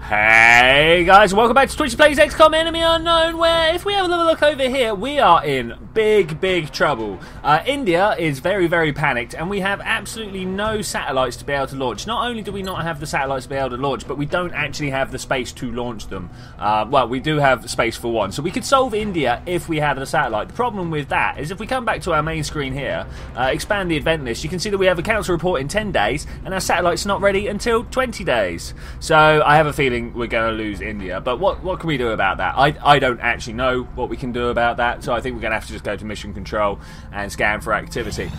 Hey guys, welcome back to Twitchi Plays XCOM Enemy Unknown, where if we have a little look over here, we are in big, big trouble. Uh, India is very, very panicked, and we have absolutely no satellites to be able to launch. Not only do we not have the satellites to be able to launch, but we don't actually have the space to launch them. Uh, well, we do have space for one, so we could solve India if we had a satellite. The problem with that is if we come back to our main screen here, uh, expand the event list, you can see that we have a council report in 10 days, and our satellite's not ready until 20 days. So I have a feeling we're going to lose India. But what what can we do about that? I, I don't actually know what we can do about that. So I think we're going to have to just go to mission control and scan for activity.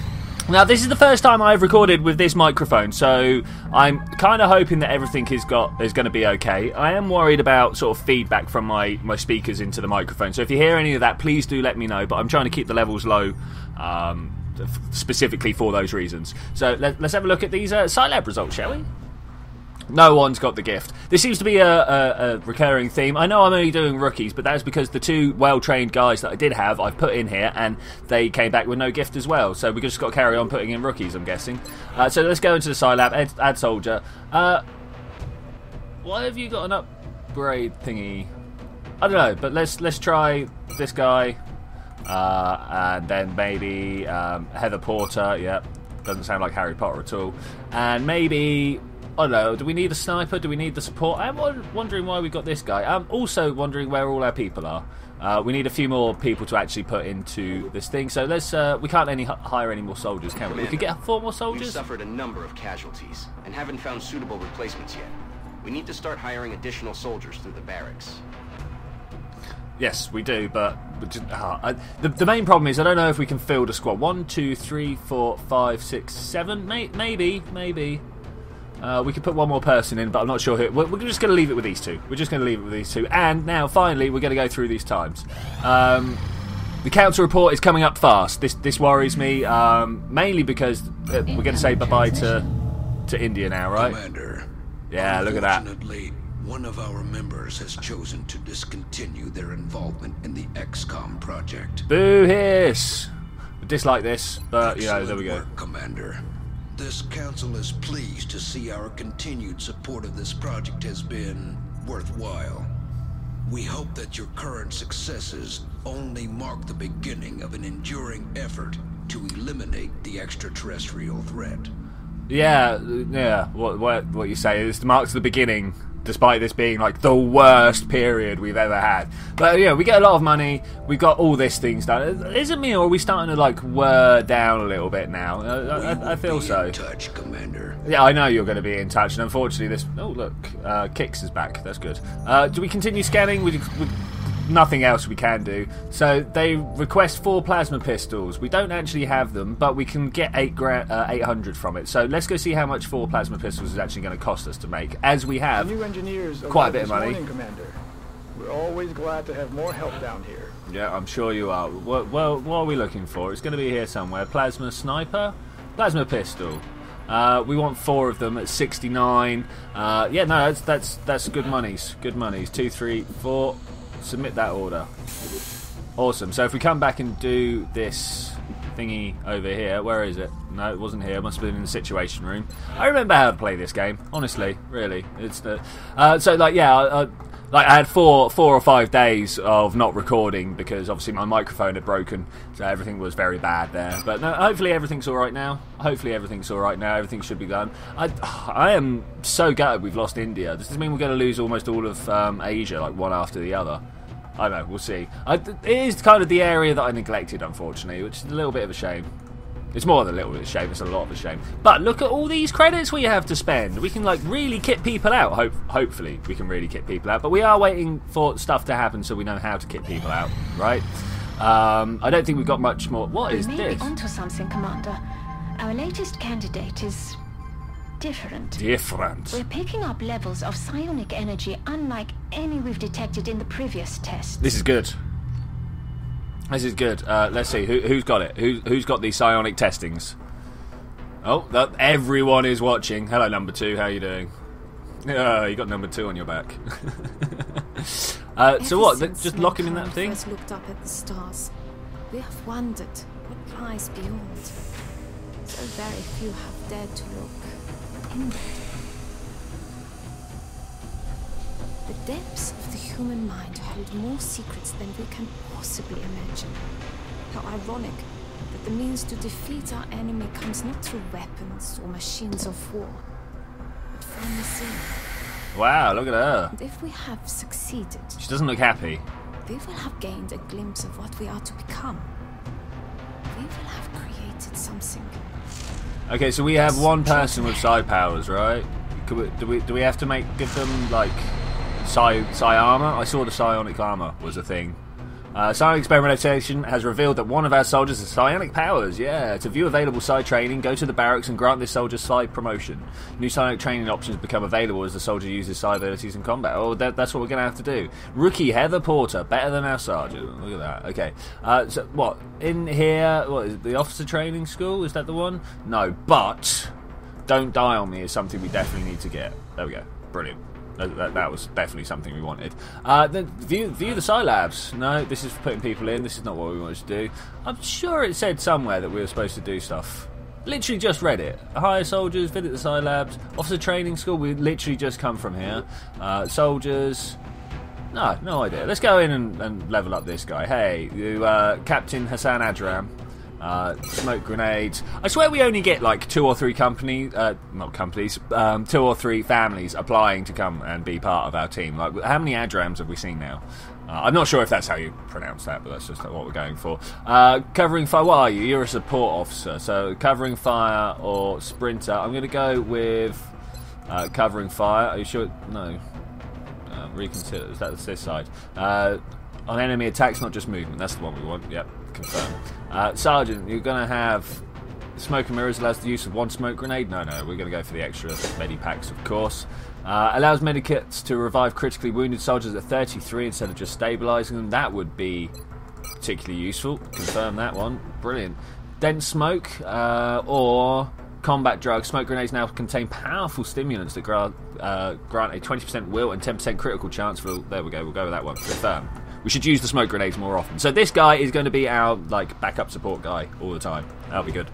Now this is the first time I've recorded with this microphone, so I'm kind of hoping that everything is got is going to be okay. I am worried about sort of feedback from my my speakers into the microphone. So if you hear any of that, please do let me know. But I'm trying to keep the levels low. Um, specifically for those reasons. So let, us have a look at these uh, Psi Lab results, shall we? No one's got the gift. This seems to be a, a, a, recurring theme. I know I'm only doing rookies, but that is because the two well trained guys that I did have, I've put in here, and they came back with no gift as well. So we just got to carry on putting in rookies, I'm guessing. Uh, so let's go into the Psi Lab, add, add soldier. Uh, why have you got an upgrade thingy? I don't know, but let's let's try this guy, uh, and then maybe um, Heather Porter. Yep, doesn't sound like Harry Potter at all. And maybe Know. Do we need a sniper? Do we need the support? I'm wondering why we got this guy. I'm also wondering where all our people are. Uh, we need a few more people to actually put into this thing. So let's. Uh, we can't any hire any more soldiers, can we? Commander, we could get four more soldiers. We've suffered a number of casualties and haven't found suitable replacements yet. We need to start hiring additional soldiers through the barracks. Yes, we do, but uh, the, the main problem is I don't know if we can field a squad. One, two, three, four, five, six, seven. May, maybe, maybe. Uh, we could put one more person in, but I'm not sure who. We're, we're just going to leave it with these two. We're just going to leave it with these two. And now, finally, we're going to go through these times. Um, the council report is coming up fast. This this worries me, um, mainly because uh, we're going to say bye bye to to India now, right? Commander. Yeah, look at that. Unfortunately, one of our members has chosen to discontinue their involvement in the XCOM project. Boo hiss! Dislike this, but you know, there we go. Work, Commander. This council is pleased to see our continued support of this project has been worthwhile. We hope that your current successes only mark the beginning of an enduring effort to eliminate the extraterrestrial threat. Yeah, yeah. What what what you say is marks the beginning despite this being like the worst period we've ever had. But yeah, we get a lot of money. We've got all these things done. Is it me, or are we starting to like wear down a little bit now? I, I, I feel so. touch, Commander. Yeah, I know you're going to be in touch, and unfortunately, this. Oh look, uh, Kicks is back. That's good. Uh, do we continue scanning? We, we nothing else we can do. So they request four plasma pistols. We don't actually have them, but we can get eight gra- uh, 800 from it. So let's go see how much four plasma pistols is actually going to cost us to make, as we have new engineers quite a bit of money. Morning, Commander. We're always glad to have more help down here. Yeah, I'm sure you are. Well, well what are we looking for? It's going to be here somewhere. Plasma sniper, plasma pistol. Uh, we want four of them at 69. Uh, yeah, no, that's that's that's good monies. Good monies. Two, three, four, submit that order. Awesome. So if we come back and do this thingy over here, where is it? No, it wasn't here. It must have been in the situation room. I remember how to play this game. Honestly, really, it's the. Uh, so like, yeah, I, I, like I had four, four or five days of not recording because obviously my microphone had broken, so everything was very bad there. But no, hopefully everything's all right now. Hopefully everything's all right now. Everything should be done. I, I am so gutted we've lost India. Does this mean we're going to lose almost all of um, Asia, like one after the other? I don't know. We'll see. I, it is kind of the area that I neglected, unfortunately, which is a little bit of a shame. It's more than a little bit of shame. It's a lot of a shame. But look at all these credits we have to spend. We can like really kit people out. Hope, hopefully, we can really kit people out. But we are waiting for stuff to happen so we know how to kit people out, right? Um, I don't think we've got much more. What is we may this? Be onto something, Commander. Our latest candidate is different. Different. We're picking up levels of psionic energy unlike any we've detected in the previous test. This is good. This is good. Uh, let's see who, who's got it. Who, who's got the psionic testings? Oh, that, everyone is watching. Hello, number two. How are you doing? Oh, you got number two on your back. uh, so what? Just lock him in that thing. First looked up at the stars. We have wondered what lies beyond. So very few have dared to look inward. The depths human mind hold more secrets than we can possibly imagine. How ironic that the means to defeat our enemy comes not through weapons or machines of war, but from within. Wow, look at her. And if we have succeeded, She doesn't look happy. we will have gained a glimpse of what we are to become. We will have created something. Okay, so we have one person with psi powers, right? Could we, do we do we have to make give them like psi psi armor? I saw the psionic armor was a thing. Uh, psionic experimentation has revealed that one of our soldiers has psionic powers. Yeah, to view available psi training, go to the barracks and grant this soldier psi promotion. New psionic training options become available as the soldier uses psi abilities in combat. Oh, that, that's what we're going to have to do. Rookie Heather Porter, better than our sergeant. Look at that. Okay, uh, so what in here? What is it, the officer training school? Is that the one? No, but don't die on me is something we definitely need to get. There we go. Brilliant. That, that, was definitely something we wanted. Uh, then view view the Psi Labs. No, this is for putting people in. This is not what we wanted to do. I'm sure it said somewhere that we were supposed to do stuff. Literally just read it. Hire soldiers, visit the Psi Labs, officer training school. We literally just come from here. Uh, soldiers. No, no idea. Let's go in and, and level up this guy. Hey, you, uh, Captain Hassan Adram. Uh, smoke grenades. I swear we only get like two or three company, uh, not companies, um, two or three families applying to come and be part of our team. Like, how many Adrams have we seen now? Uh, I'm not sure if that's how you pronounce that, but that's just what we're going for. Uh, covering fire. What are you? You're a support officer. So covering fire or sprinter. I'm going to go with uh, covering fire. Are you sure? No. Uh, reconsider. Is that the this side? On enemy attacks, not just movement. That's the one we want. Yep, confirm. Uh, Sergeant, you're going to have smoke and mirrors allows the use of one smoke grenade. No, no, we're going to go for the extra medi packs, of course. Uh, allows medikits to revive critically wounded soldiers at 33 instead of just stabilizing them. That would be particularly useful. Confirm that one. Brilliant. Dense smoke uh, or combat drugs. Smoke grenades now contain powerful stimulants that grant, uh, grant a 20% will and 10% critical chance for. There we go. We'll go with that one. Confirm. We should use the smoke grenades more often. So this guy is going to be our like backup support guy all the time. That'll be good.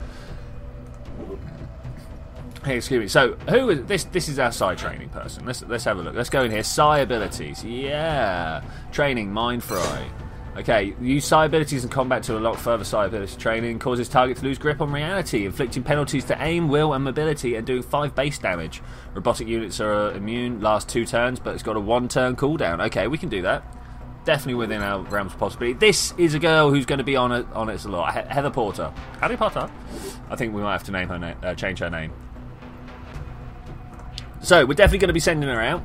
Hey, excuse me. So, who is this? This is our psi training person. Let's let's have a look. Let's go in here. Psi abilities. Yeah, training mind fry. Okay, use psi abilities in combat to unlock further psi ability training. Causes target to lose grip on reality, inflicting penalties to aim, will, and mobility, and doing five base damage. Robotic units are immune, last two turns, but it's got a one-turn cooldown. Okay, we can do that. Definitely within our realms of possibility. This is a girl who's going to be on it on it a lot. He- Heather Porter. Harry Potter. I think we might have to name her na- uh, change her name. So we're definitely going to be sending her out.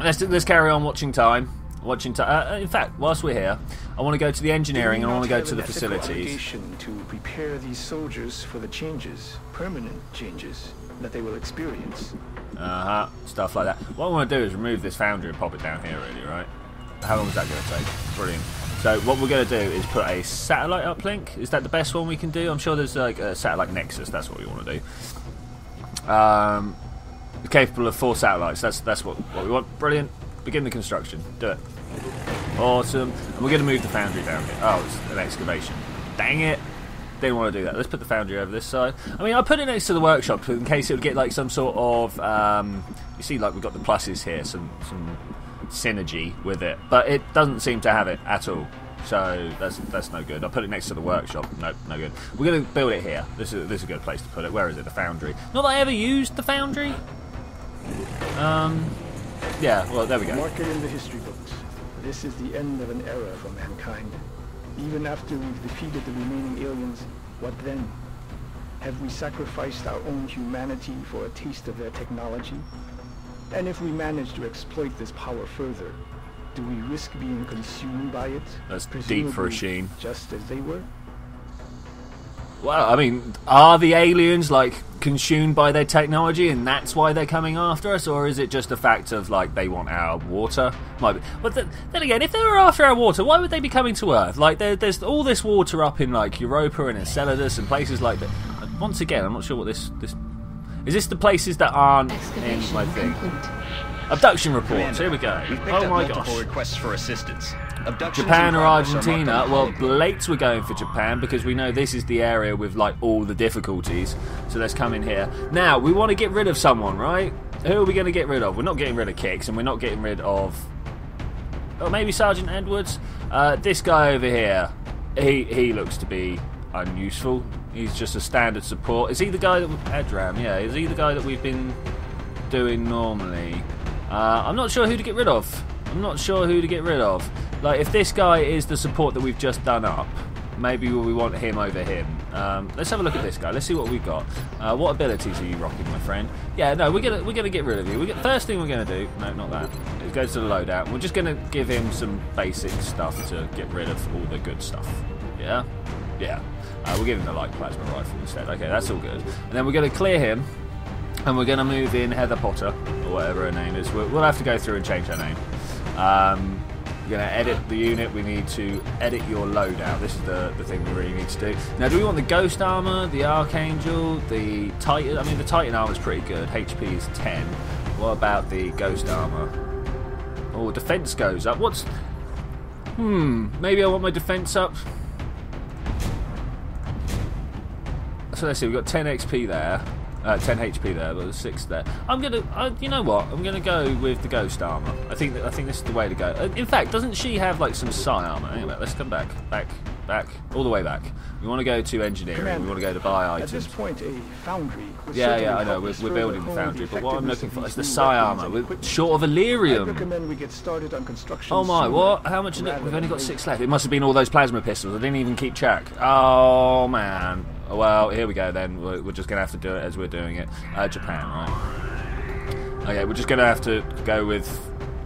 Let's let's carry on watching time. Watching time. Uh, in fact, whilst we're here, I want to go to the engineering and I want to go to the facilities. To prepare these soldiers for the changes, permanent changes that they will experience. Uh huh. Stuff like that. What I want to do is remove this foundry and pop it down here. Really, right? How long is that going to take? Brilliant. So what we're going to do is put a satellite uplink. Is that the best one we can do? I'm sure there's like a satellite nexus. That's what we want to do. Um, capable of four satellites. That's that's what, what we want. Brilliant. Begin the construction. Do it. Awesome. And we're going to move the foundry down here. Oh, it's an excavation. Dang it. Didn't want to do that. Let's put the foundry over this side. I mean, I put it next to the workshop in case it would get like some sort of. Um, you see, like we've got the pluses here, some some synergy with it, but it doesn't seem to have it at all. So that's that's no good. I put it next to the workshop. No, no good. We're to build it here. This is this is a good place to put it. Where is it? The foundry. Not that I ever used the foundry. Um, yeah. Well, there we go. Mark it in the history books. This is the end of an era for mankind. Even after we've defeated the remaining aliens, what then? Have we sacrificed our own humanity for a taste of their technology? And if we manage to exploit this power further, do we risk being consumed by it? That's deep for a sheen. Just as they were? Well, I mean, are the aliens like consumed by their technology, and that's why they're coming after us, or is it just a fact of like they want our water? Might be. But th- then again, if they were after our water, why would they be coming to Earth? Like, there, there's all this water up in like Europa and Enceladus and places like that. Once again, I'm not sure what this this is. This the places that aren't in my thing. complete. Abduction reports. Here we go. We've picked Oh my gosh. requests for assistance. Abductions Japan or progress are marked Argentina? Well. Blake's we're going for Japan because we know this is the area with like all the difficulties. So let's come in here. Now we want to get rid of someone, right? who are we going to get rid of? We're not getting rid of Kicks, and we're not getting rid of. Oh, maybe Sergeant Edwards. Uh, this guy over here, he he looks to be unuseful. He's just a standard support. Is he the guy that Edram? Yeah, is he the guy that we've been doing normally? Uh, I'm not sure who to get rid of. I'm not sure who to get rid of. Like, if this guy is the support that we've just done up, maybe we want him over him. Um, let's have a look at this guy. Let's see what we've got. Uh, what abilities are you rocking, my friend? Yeah, no, we're gonna we're gonna get rid of you. We get, first thing we're gonna do, no, not that, is go to the loadout. We're just gonna give him some basic stuff to get rid of all the good stuff. Yeah, yeah. Uh, we'll give him the light plasma rifle instead. Okay, that's all good. And then we're gonna clear him, and we're gonna move in Heather Potter or whatever her name is. We'll, we'll have to go through and change her name. Um, we're going to edit the unit. We need to edit your loadout. This is the, the thing we really need to do. Now, do we want the Ghost Armor, the Archangel, the Titan? I mean, the Titan Armor is pretty good. HP is 10. What about the Ghost Armor? Oh, defense goes up. What's... Hmm, maybe I want my defense up. So let's see, we've got 10 XP there. Uh, 10 HP there, but there's six there. I'm gonna, uh, you know what? I'm gonna go with the ghost armor. I think that I think this is the way to go. Uh, in fact, doesn't she have like some psi armor? Anyway, let's come back, back, back, all the way back. We want to go to engineering. Commander, we want to go to buy items. At this point, a foundry Yeah, yeah, I know. We're, we're building the foundry, but what I'm looking for is the psi armor. We're short of I Elerium. recommend we get started on construction. Oh my, what? How much? We've only got six left. It must have been all those plasma pistols. I didn't even keep track. Oh man. Well, here we go then. We're, we're just gonna have to do it as we're doing it. Uh, Japan, right? Okay, we're just gonna have to go with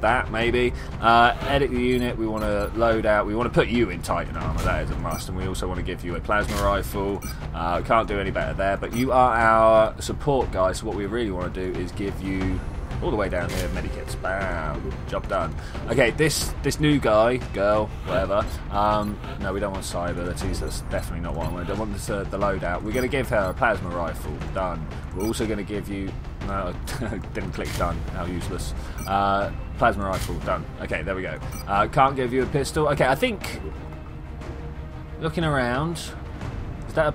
that maybe. Uh, edit the unit. We want to load out. We want to put you in Titan armor. That is a must. And we also want to give you a plasma rifle. Uh, can't do any better there. But you are our support guy. So what we really want to do is give you all the way down here, medikits. Bam, job done. Okay, this this new guy, girl, whatever. Um, no, we don't want cyber. That's definitely not what I want. I don't want this, uh, the loadout. We're going to give her a plasma rifle. Done. We're also going to give you. No, didn't click done. How useless. Uh, plasma rifle. Done. Okay, there we go. Uh, can't give you a pistol. Okay, I think. Looking around, is that a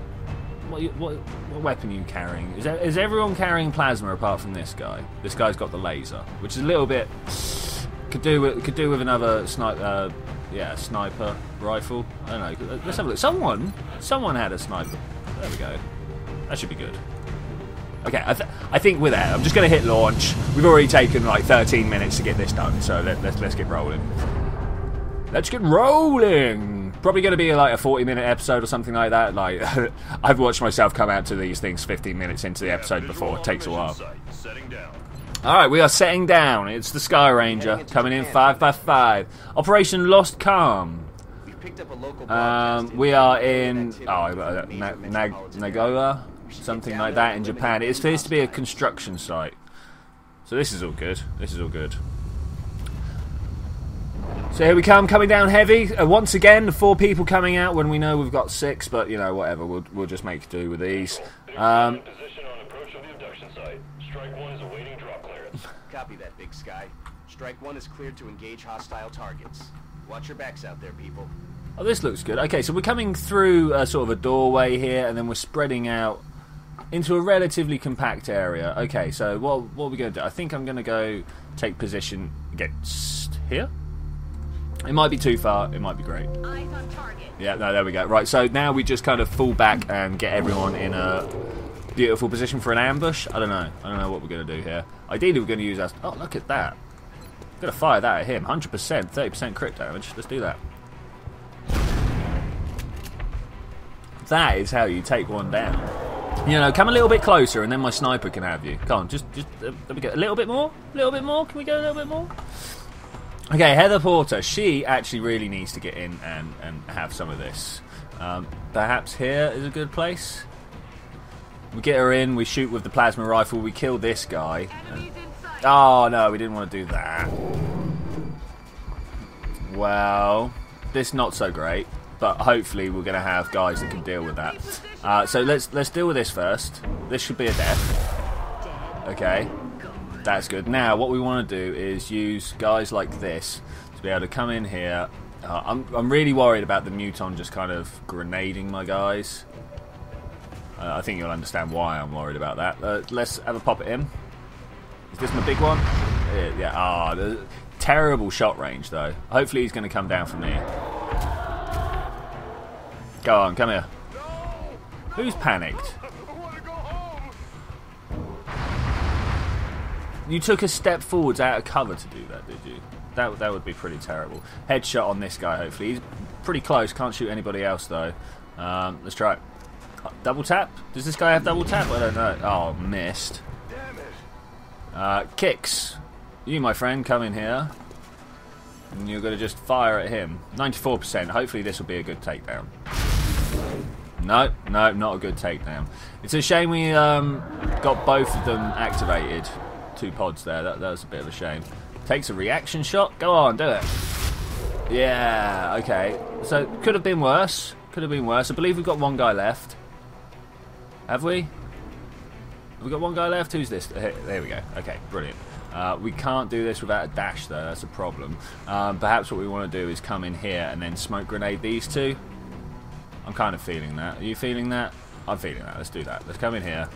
what, what, what weapon are you carrying? Is, that, is everyone carrying plasma apart from this guy? This guy's got the laser, which is a little bit could do with could do with another sniper. Uh, yeah, sniper rifle. I don't know. Let's have a look. Someone, someone had a sniper. There we go. That should be good. Okay, I, th- I think we're there. I'm just going to hit launch. We've already taken like 13 minutes to get this done, so let, let's let's get rolling. Let's get rolling. Probably going to be like a 40 minute episode or something like that. Like I've watched myself come out to these things 15 minutes into the episode before. It takes a while. All right, we are setting down. It's the Sky Ranger coming in five by five. Operation Lost Calm. We've picked up a local Um, we are in oh, uh, Na- Nag- Nagoya, area. We should something like that in Japan. It appears to be a construction site. So this is all good. This is all good. So here we come, coming down heavy. Uh, once again, the four people coming out when we know we've got six, but you know, whatever. We'll, we'll just make do with these. Um, Position on approach of the abduction site. Strike one is awaiting drop clearance. Copy that, Big Sky. Strike one is cleared to engage hostile targets. Watch your backs out there, people. Oh, this looks good. Okay, so we're coming through a sort of a doorway here, and then we're spreading out into a relatively compact area. Okay, so what what are we going to do? I think I'm going to go take position against here. It might be too far. It might be great. Eyes on target. Yeah, no, there we go. Right, so now we just kind of fall back and get everyone in a beautiful position for an ambush. I don't know. I don't know what we're going to do here. Ideally, we're going to use our... Oh, look at that. Going to fire that at him. 100%, 30% crit damage. Let's do that. That is how you take one down. You know, come a little bit closer, and then my sniper can have you. Come on, just, just uh, let me go a little bit more, a little bit more. Can we go a little bit more? Okay, Heather Porter. She actually really needs to get in and, and have some of this. Um, perhaps here is a good place. We get her in. We shoot with the plasma rifle. We kill this guy. and- oh no, we didn't want to do that. Well, this not so great, but hopefully we're going to have guys that can deal with that. Uh, so let's let's deal with this first. This should be a death. Okay, that's good. Now what we want to do is use guys like this to be able to come in here. Uh, I'm I'm really worried about the muton just kind of grenading my guys. Uh, I think you'll understand why I'm worried about that. Uh, let's have a pop at him. Is this my big one? Yeah, yeah. Ah, the terrible shot range though. Hopefully he's going to come down from me. Go on, come here. Who's panicked? You took a step forwards out of cover to do that, did you? That that would be pretty terrible. Headshot on this guy. Hopefully he's pretty close. Can't shoot anybody else though. Um, let's try it. Uh, double tap? Does this guy have double tap? I don't know. Oh, missed. Uh, kicks. You, my friend, come in here. And you're going to just fire at him. 94%. Hopefully this will be a good takedown. No, no, not a good takedown. It's a shame we um, got both of them activated. Two pods there. That, that was a bit of a shame. Takes a reaction shot. Go on, do it. Yeah, okay. So, could have been worse. Could have been worse. I believe we've got one guy left. Have we? Have we got one guy left? Who's this? There we go. Okay, brilliant. Uh, we can't do this without a dash, though. That's a problem. Um, perhaps what we want to do is come in here and then smoke grenade these two. I'm kind of feeling that. Are you feeling that? I'm feeling that. Let's do that. Let's come in here.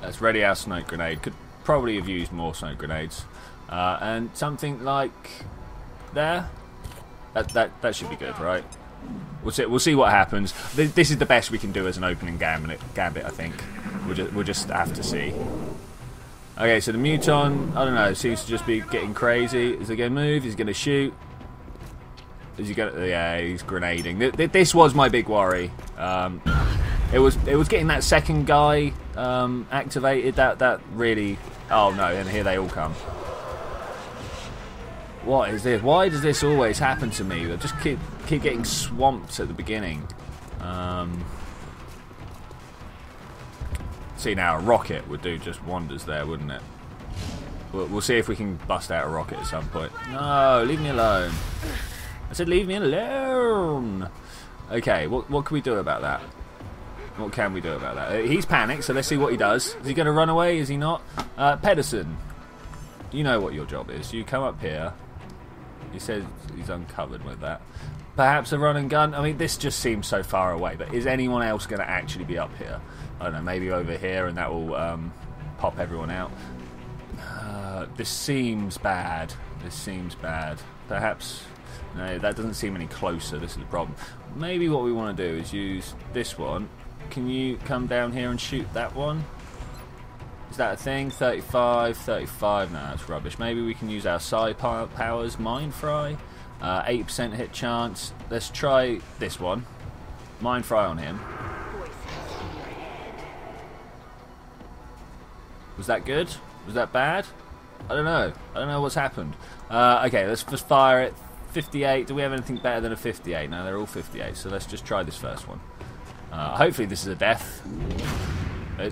Let's ready our smoke grenade. Could probably have used more smoke grenades. Uh, and something like there. That, that, that should be good, right? We'll see, we'll see what happens. This is the best we can do as an opening gambit, gambit I think. We'll just, we'll just have to see. Okay, so the Muton, I don't know, seems to just be getting crazy. Is he going to move? Is he going to shoot? Is he going to... Yeah, he's grenading. This was my big worry. Um, it was it was getting that second guy um, activated. That, that really... Oh, no, and here they all come. What is this? Why does this always happen to me? I just keep keep getting swamped at the beginning. Um, see now, a rocket would do just wonders there, wouldn't it? We'll, we'll see if we can bust out a rocket at some point. No, leave me alone. I said leave me alone. Okay, what what can we do about that? What can we do about that? Uh, he's panicked, so let's see what he does. Is he going to run away? Is he not? Uh, Pedersen, you know what your job is. You come up here. He says he's uncovered with that. Perhaps a run and gun. I mean, this just seems so far away. But is anyone else going to actually be up here? I don't know. Maybe over here, and that will um, pop everyone out. Uh, this seems bad. This seems bad. Perhaps. No, that doesn't seem any closer. This is the problem. Maybe what we want to do is use this one. Can you come down here and shoot that one? Is that a thing? 35, 35. No, that's rubbish. Maybe we can use our psi powers. Mind Fry. Uh, 80% hit chance. Let's try this one. Mind Fry on him. Was that good? Was that bad? I don't know. I don't know what's happened. Uh, okay, let's just fire it. 58. Do we have anything better than a 58? No, they're all 58. So let's just try this first one. Uh, hopefully this is a death.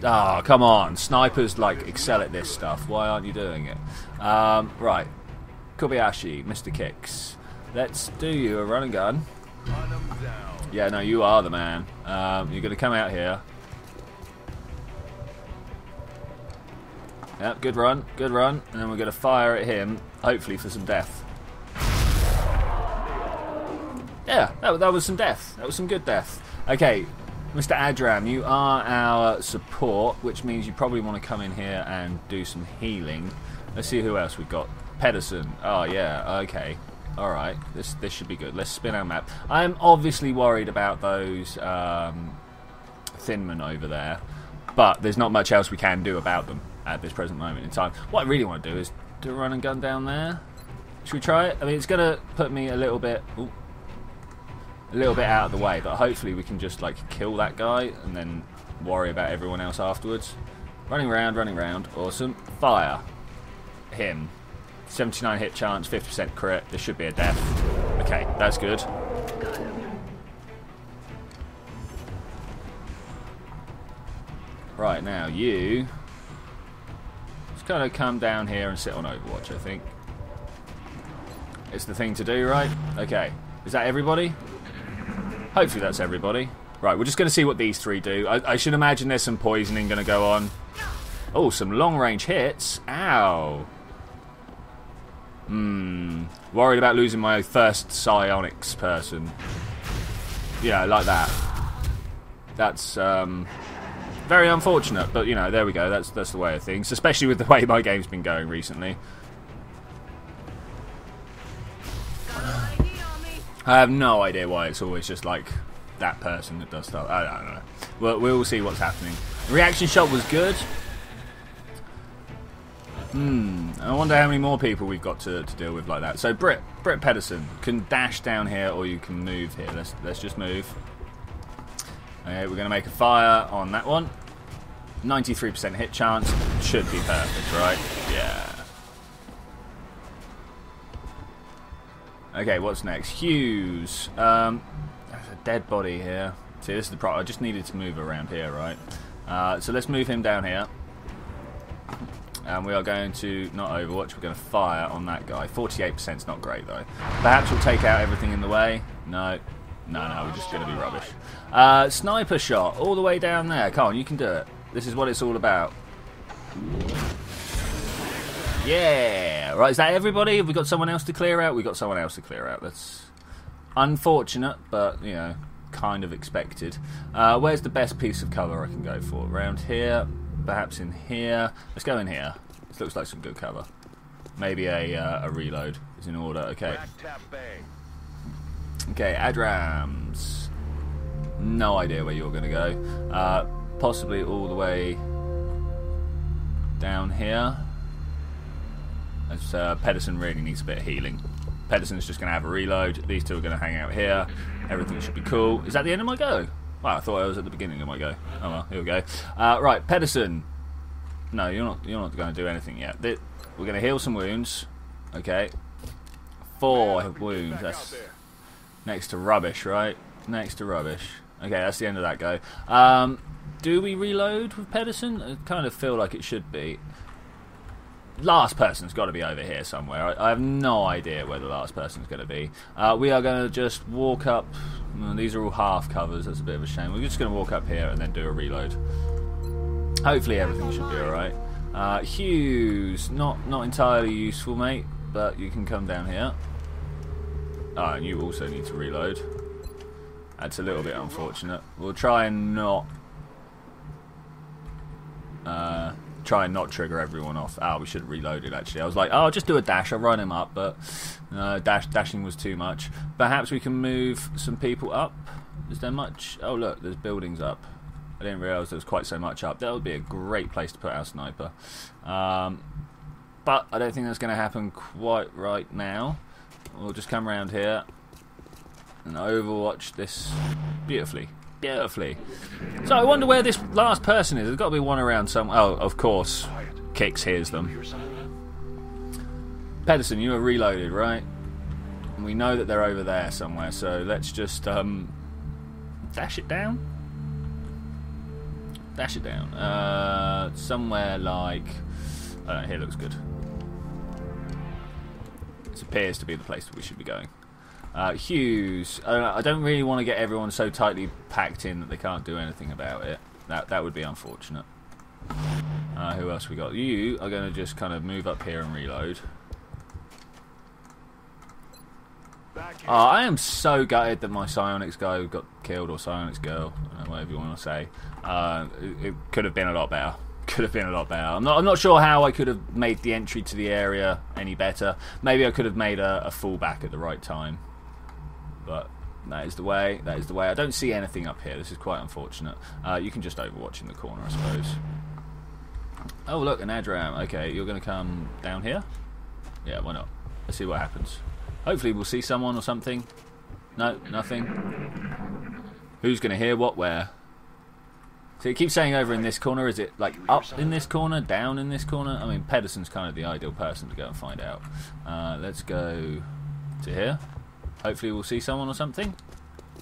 Ah, oh, come on. Snipers, like, excel at this stuff. Why aren't you doing it? Um, right. Kobayashi, Mr. Kicks. Let's do you a run and gun. Yeah, no, you are the man. Um, you're going to come out here. Yep, good run, good run. And then we're going to fire at him, hopefully for some death. Yeah, that, that was some death. That was some good death. Okay, Mr. Adram, you are our support, which means you probably want to come in here and do some healing. Let's see who else we've got. Pedersen. Oh, yeah, okay. Alright, this this should be good. Let's spin our map. I'm obviously worried about those um, Thinmen over there, but there's not much else we can do about them at this present moment in time. What I really want to do is do a run and gun down there. Should we try it? I mean, it's going to put me a little bit... Ooh, a little bit out of the way, but hopefully we can just like kill that guy and then worry about everyone else afterwards. Running around, running around. Awesome. Fire. Him. 79 hit chance, 50% crit. This should be a death. Okay, that's good. Right, now you... Just kind of come down here and sit on Overwatch, I think. It's the thing to do, right? Okay. Is that everybody? Hopefully that's everybody. Right, we're just going to see what these three do. I, I should imagine there's some poisoning going to go on. Oh, some long-range hits. Ow. Hmm. Worried about losing my first psionics person. Yeah, like that. That's, um... Very unfortunate, but you know, there we go. That's that's the way of things, especially with the way my game's been going recently. I have no idea why it's always just like that person that does stuff. I don't know. We'll, we'll see what's happening. reaction shot was good. Hmm. I wonder how many more people we've got to, to deal with like that. So Britt, Britt Pedersen can dash down here, or you can move here. Let's let's just move. Okay, we're to make a fire on that one. 93% hit chance. Should be perfect, right? Okay, what's next? Hughes. Um, there's a dead body here. See, this is the problem. I just needed to move around here, right? Uh, so let's move him down here. And we are going to, not Overwatch, we're going to fire on that guy. 48% is not great, though. Perhaps we'll take out everything in the way. No. No, no, we're just going to be rubbish. Uh, sniper shot, all the way down there. Come on, you can do it. This is what it's all about. Yeah! Right, is that everybody? Have we got someone else to clear out? We've got someone else to clear out. That's unfortunate, but, you know, kind of expected. Uh, where's the best piece of cover I can go for? Around here? Perhaps in here? Let's go in here. This looks like some good cover. Maybe a, uh, a reload is in order. Okay. Okay, Adrams. No idea where you're going to go. Uh, possibly all the way down here. As uh, Pedersen really needs a bit of healing. Pedersen's just going to have a reload. These two are going to hang out here. Everything should be cool. Is that the end of my go? Wow, I thought I was at the beginning of my go. Oh well, here we go. Uh, right, Pedersen. No, you're not. You're not going to do anything yet. We're going to heal some wounds. Okay. Four wounds. That's next to rubbish, right? Next to rubbish. Okay, that's the end of that go. Um, do we reload with Pedersen? I kind of feel like it should be. Last person's got to be over here somewhere. I, I have no idea where the last person's going to be. Uh, we are going to just walk up. These are all half covers. That's a bit of a shame. We're just going to walk up here and then do a reload. Hopefully everything should be alright. Uh, Hughes, not not entirely useful, mate, but you can come down here. Oh, and you also need to reload. That's a little bit unfortunate. We'll try and not uh, try and not trigger everyone off. Oh, we should have reloaded actually. I was like, oh, I'll just do a dash. I'll run him up, but uh, dash dashing was too much. Perhaps we can move some people up. Is there much? Oh, look, there's buildings up. I didn't realise there was quite so much up. That would be a great place to put our sniper. Um, but I don't think that's going to happen quite right now. We'll just come around here and overwatch this beautifully. Beautifully. So I wonder where this last person is. There's got to be one around somewhere. Oh, of course. Kicks hears them. Pedersen, you are reloaded, right? We know that they're over there somewhere, so let's just um, dash it down. Dash it down. Uh, somewhere like... I here looks good. This appears to be the place that we should be going. Uh, Hughes, I don't really want to get everyone so tightly packed in that they can't do anything about it. That that would be unfortunate. Uh, who else we got? You are going to just kind of move up here and reload. Oh, I am so gutted that my Psionics guy got killed, or Psionics girl, whatever you want to say. Uh, it, it could have been a lot better could have been a lot better. I'm not, I'm not sure how I could have made the entry to the area any better. Maybe I could have made a, a fullback at the right time. But that is the way. That is the way. I don't see anything up here. This is quite unfortunate. Uh, you can just overwatch in the corner, I suppose. Oh, look, an Adram. Okay, you're going to come down here? Yeah, why not? Let's see what happens. Hopefully we'll see someone or something. No, nothing. Who's going to hear what where? So it keeps saying over in this corner. Is it like up in this corner, down in this corner? I mean, Pedersen's kind of the ideal person to go and find out. Uh, let's go to here. Hopefully we'll see someone or something.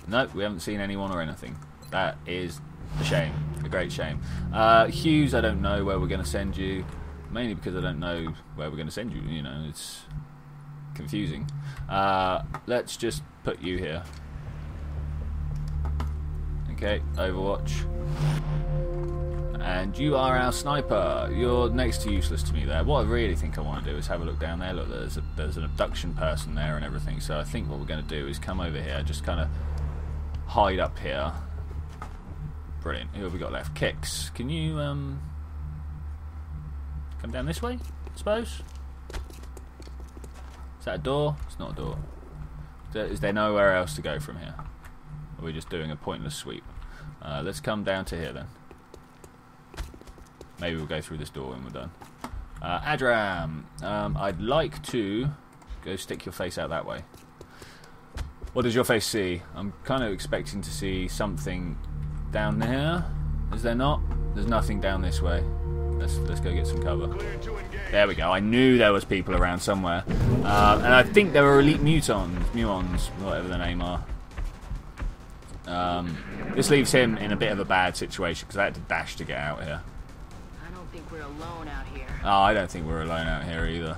No, we haven't seen anyone or anything. That is a shame. A great shame. Uh, Hughes, I don't know where we're going to send you. Mainly because I don't know where we're going to send you. You know, it's confusing. Uh, let's just put you here. Okay, Overwatch. And you are our sniper. You're next to useless to me there. What I really think I want to do is have a look down there. Look, there's a, there's an abduction person there and everything. So I think what we're going to do is come over here, just kind of hide up here. Brilliant. Who have we got left? Kicks. Can you um come down this way? I suppose. Is that a door? It's not a door. Is there, is there nowhere else to go from here? Are we just doing a pointless sweep? Uh, let's come down to here then. Maybe we'll go through this door when we're done. Uh, Adram, um, I'd like to go stick your face out that way. What does your face see? I'm kind of expecting to see something down there. Is there not? There's nothing down this way. Let's let's go get some cover. There we go. I knew there was people around somewhere, uh, and I think there were elite mutons, muons, whatever the name are. Um, this leaves him in a bit of a bad situation because I had to dash to get out here. Think we're alone out here. Oh, I don't think we're alone out here either.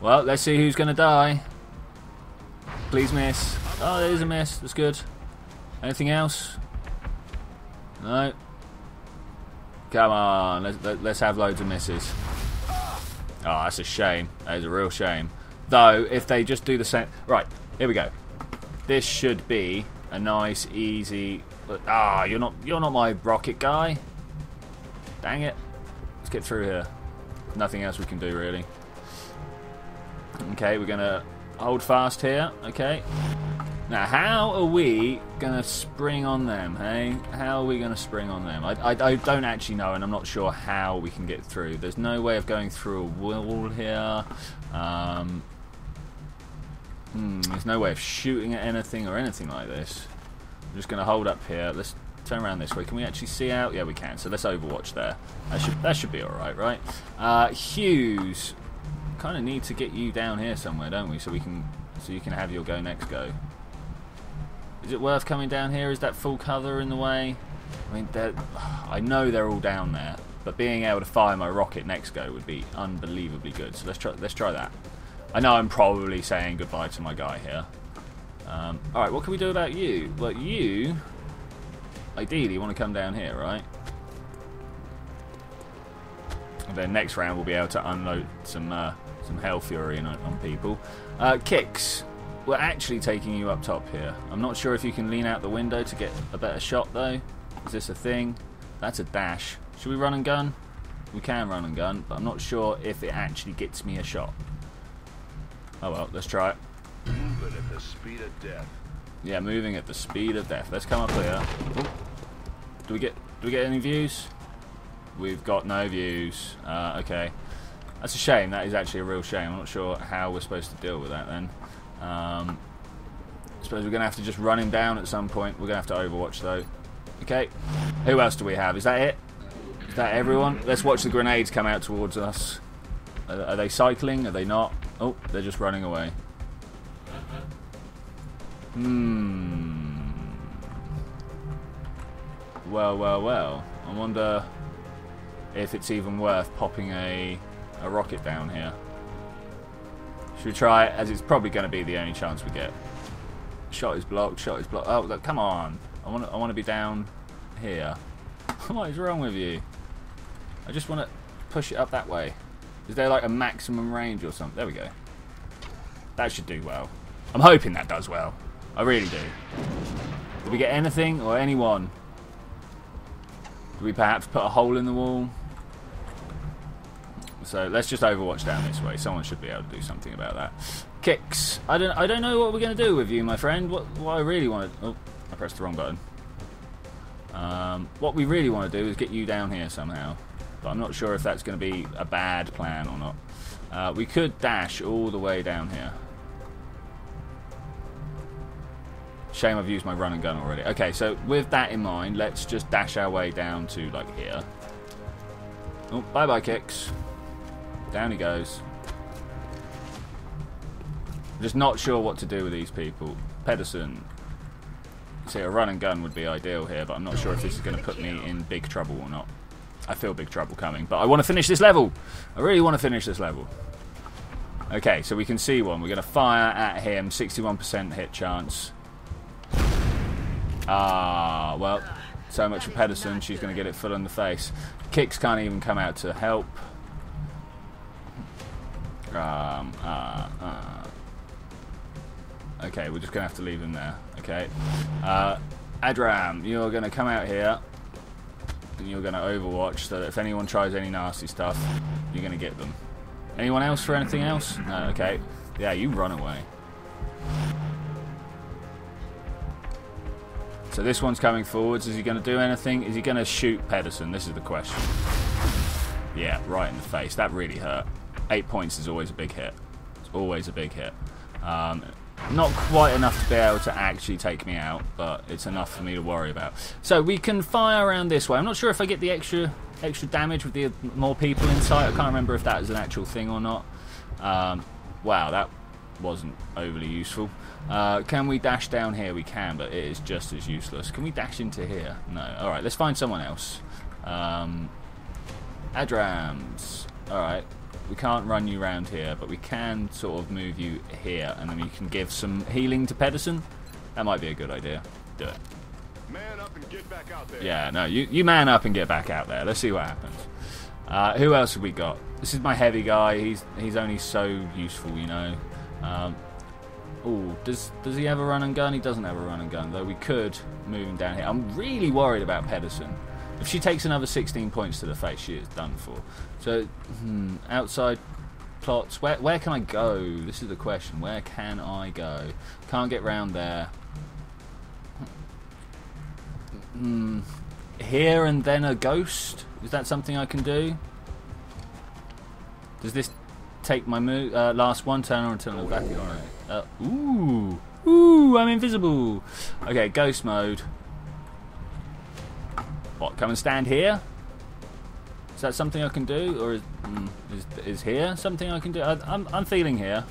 Well, let's see who's going to die. Please miss. Oh, there is a miss. That's good. Anything else? No. Come on. Let's, let, let's have loads of misses. Oh, that's a shame. That is a real shame. Though, if they just do the same... Right, here we go. This should be a nice, easy... Ah, you're not you're not my rocket guy. Dang it. Get through here. Nothing else we can do, really. Okay, we're going to hold fast here. Okay. Now, how are we going to spring on them, hey? How are we going to spring on them? I, I, I, don't actually know, and I'm not sure how we can get through. There's no way of going through a wall here. Um, hmm, there's no way of shooting at anything or anything like this. I'm just going to hold up here. Let's turn around this way. Can we actually see out? Yeah, we can. So let's overwatch there. That should that should be all right, right? Uh, Hughes, kind of need to get you down here somewhere, don't we? So we can so you can have your go next go. Is it worth coming down here? Is that full cover in the way? I mean, I know they're all down there, but being able to fire my rocket next go would be unbelievably good. So let's try let's try that. I know I'm probably saying goodbye to my guy here. Um, all right, what can we do about you? Well, you ideally you want to come down here, right? And then next round we'll be able to unload some uh, some Hell Fury on, on people. Uh, kicks. We're actually taking you up top here. I'm not sure if you can lean out the window to get a better shot though. Is this a thing? That's a dash. Should we run and gun? We can run and gun, but I'm not sure if it actually gets me a shot. Oh well, let's try it. At the speed of death. Yeah, moving at the speed of death. Let's come up here. Ooh. Do we get do we get any views? We've got no views. Uh, okay. That's a shame. That is actually a real shame. I'm not sure how we're supposed to deal with that then. Um, I suppose we're going to have to just run him down at some point. We're going to have to overwatch though. Okay. Who else do we have? Is that it? Is that everyone? Let's watch the grenades come out towards us. Are, are they cycling? Are they not? Oh, they're just running away. Hmm. Well, well, well. I wonder if it's even worth popping a, a rocket down here. Should we try it? As it's probably going to be the only chance we get. Shot is blocked. Shot is blocked. Oh, look, come on. I want to. I want to be down here. what is wrong with you? I just want to push it up that way. Is there like a maximum range or something? There we go. That should do well. I'm hoping that does well. I really do. Did we get anything or anyone? Do we perhaps put a hole in the wall? So let's just overwatch down this way. Someone should be able to do something about that. Kicks. I don't. I don't know what we're going to do with you, my friend. What, what I really want to. Oh, I pressed the wrong button. Um, what we really want to do is get you down here somehow, but I'm not sure if that's going to be a bad plan or not. Uh, we could dash all the way down here. Shame I've used my run and gun already. Okay, so with that in mind, let's just dash our way down to, like, here. Oh, bye-bye, Kicks. Down he goes. I'm just not sure what to do with these people. Pedersen. See, a run and gun would be ideal here, but I'm not sure if this is going to put me in big trouble or not. I feel big trouble coming, but I want to finish this level. I really want to finish this level. Okay, so we can see one. We're going to fire at him. 61% hit chance. Ah, well, so much for Pedersen. She's going to get it full in the face. Kicks can't even come out to help. Um, uh, uh. Okay, we're just going to have to leave him there. Okay. Uh, Adram, you're going to come out here. and you're going to overwatch so that if anyone tries any nasty stuff, you're going to get them. Anyone else for anything else? No, okay. Yeah, you run away. So this one's coming forwards. Is he going to do anything? Is he going to shoot Pederson? This is the question. Yeah, right in the face. That really hurt. Eight points is always a big hit. It's always a big hit. Um, not quite enough to be able to actually take me out, but it's enough for me to worry about. So we can fire around this way. I'm not sure if I get the extra extra damage with the more people in sight. I can't remember if that is an actual thing or not. Um, wow, that wasn't overly useful. Uh, can we dash down here? We can, but it is just as useless. Can we dash into here? No. Alright, let's find someone else. Um, Adrams. Alright. We can't run you around here, but we can sort of move you here, and then you can give some healing to Pederson. That might be a good idea. Do it. Man up and get back out there. Yeah, no, you, you man up and get back out there. Let's see what happens. Uh, who else have we got? This is my heavy guy. He's he's only so useful, you know. Um, oh, does does he have a run and gun? He doesn't have a run and gun, though we could move him down here. I'm really worried about Pederson. If she takes another 16 points to the face, she is done for. So, hmm, outside plots. Where where can I go? This is the question. Where can I go? Can't get round there. Hmm. Here and then a ghost. Is that something I can do? Does this take my move? Uh, last one turn or until I'm back? Alright. Uh, ooh. Ooh, I'm invisible. Okay, ghost mode. What, come and stand here? Is that something I can do? Or is, mm, is, is here something I can do? I, I'm, I'm feeling here.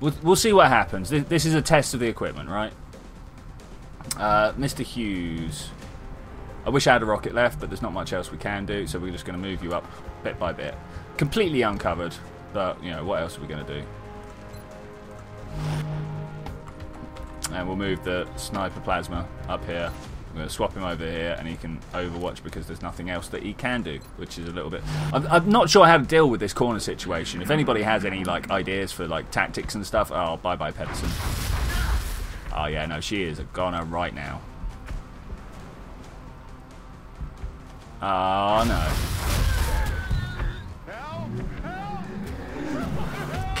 We'll, we'll see what happens. This, this is a test of the equipment, right? Uh, Mr. Hughes. I wish I had a rocket left, but there's not much else we can do, so we're just going to move you up bit by bit. Completely uncovered, but, you know, what else are we going to do? And we'll move the sniper plasma up here. I'm going to swap him over here, and he can overwatch because there's nothing else that he can do, which is a little bit... I'm, I'm not sure how to deal with this corner situation. If anybody has any, like, ideas for, like, tactics and stuff, oh, bye-bye, Pederson. Oh, yeah, no, she is a goner right now. Oh, no.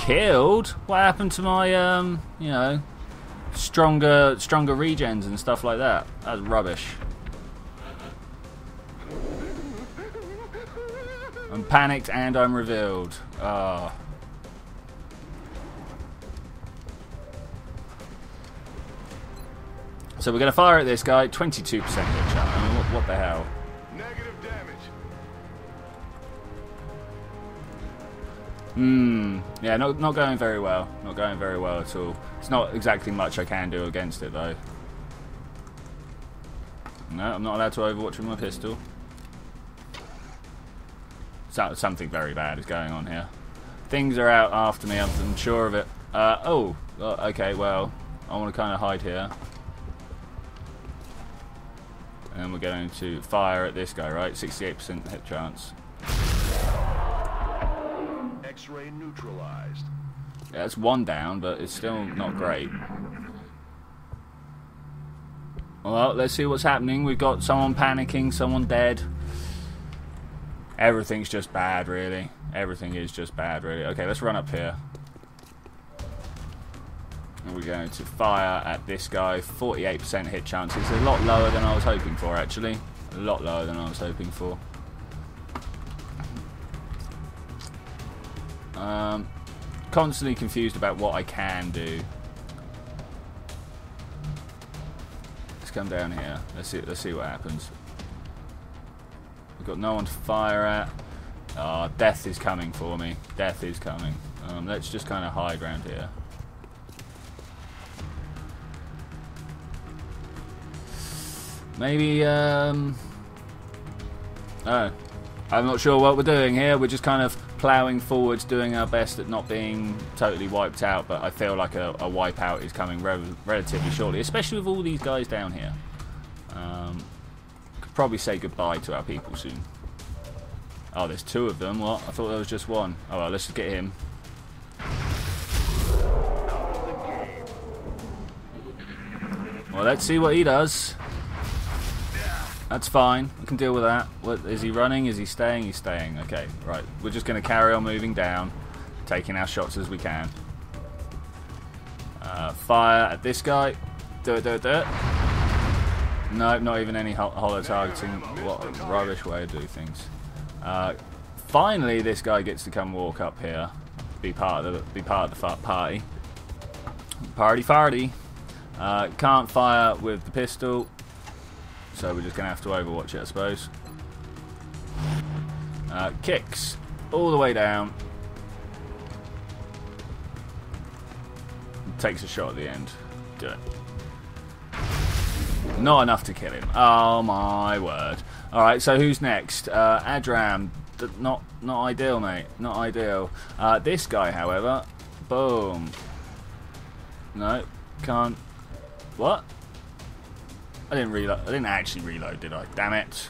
Killed? What happened to my, um, you know, stronger stronger regens and stuff like that? That's rubbish. I'm panicked and I'm revealed. Oh. So we're going to fire at this guy. 22% hit chance. I mean, what, what the hell? Hmm. Yeah, not not going very well. Not going very well at all. It's not exactly much I can do against it though. No, I'm not allowed to overwatch with my pistol. So, something very bad is going on here. Things are out after me. I'm, sure of it. Uh, oh. uh, Okay. Well, I want to kind of hide here. And we're going to fire at this guy, right? 68% hit chance. Neutralized. Yeah, that's one down, but it's still not great. Well, let's see what's happening. We've got someone panicking, someone dead. Everything's just bad, really. Everything is just bad, really. Okay, let's run up here. And we're going to fire at this guy. 48% hit chance. It's a lot lower than I was hoping for, actually. A lot lower than I was hoping for. Um, constantly confused about what I can do. Let's come down here. Let's see. Let's see what happens. We've got no one to fire at. Ah, death is coming for me. Death is coming. Um, let's just kind of hide around here. Maybe. Um, oh, I'm not sure what we're doing here. We're just kind of ploughing forwards, doing our best at not being totally wiped out, but I feel like a, a wipeout is coming re relatively shortly, especially with all these guys down here. Um, could probably say goodbye to our people soon. Oh, there's two of them. What? I thought there was just one. Oh well, let's just get him. Well, let's see what he does. That's fine. We can deal with that. What, is he running? Is he staying? He's staying. Okay, right. We're just going to carry on moving down, taking our shots as we can. Uh, fire at this guy. Do it, do it, do it. No, not even any ho holo targeting. What a rubbish way to do things. Uh, finally, this guy gets to come walk up here, be part of the be part of the party. Party, party. Uh, can't fire with the pistol, so we're just gonna have to overwatch it, I suppose. Uh, kicks all the way down. Takes a shot at the end. Do it. Not enough to kill him. Oh my word. Alright, so who's next? Uh, Adram. D not not ideal, mate. Not ideal. Uh, this guy, however. Boom. No, can't. What? I didn't reload. I didn't actually reload, did I? Damn it.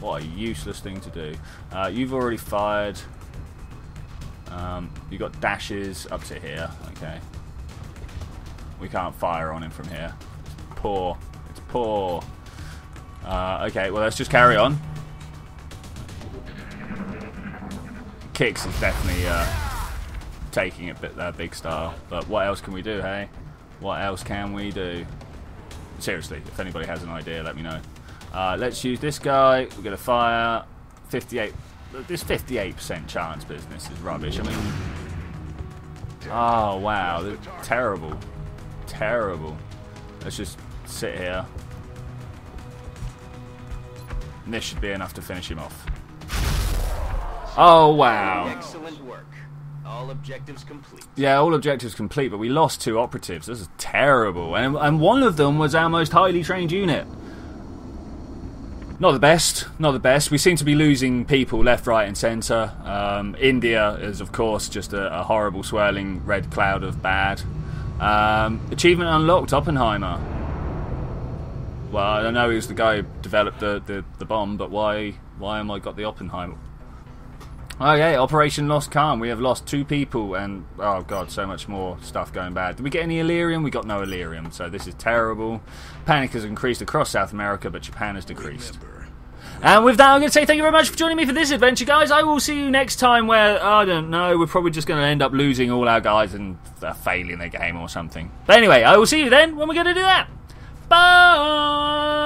What a useless thing to do. Uh, you've already fired. Um, you got dashes up to here. Okay. We can't fire on him from here. It's poor. It's poor. Uh, okay, well, let's just carry on. Kicks is definitely uh, taking it bit, uh, big style. But what else can we do, hey? What else can we do? Seriously, if anybody has an idea, let me know. Uh, let's use this guy. We're going to fire. 58. This 58% chance business is rubbish. I mean... Oh, wow. Terrible. Terrible. Let's just sit here. And this should be enough to finish him off. Oh, wow. Excellent work. All objectives complete. Yeah, all objectives complete, but we lost two operatives. This is terrible. And, and one of them was our most highly trained unit. Not the best, not the best. We seem to be losing people left, right, and centre. Um, India is, of course, just a, a, horrible swirling red cloud of bad. Um, achievement unlocked, Oppenheimer. Well, I know who's the guy who developed the, the, the bomb, but why why am I got the Oppenheimer? Okay, Operation Lost Calm. We have lost two people and, oh god, so much more stuff going bad. Did we get any Elerium? We got no Elerium, so this is terrible. Panic has increased across South America, but Japan has decreased. Remember. And with that, I'm going to say thank you very much for joining me for this adventure, guys. I will see you next time where, I don't know, we're probably just going to end up losing all our guys and uh, failing the game or something. But anyway, I will see you then when we're going to do that. Bye!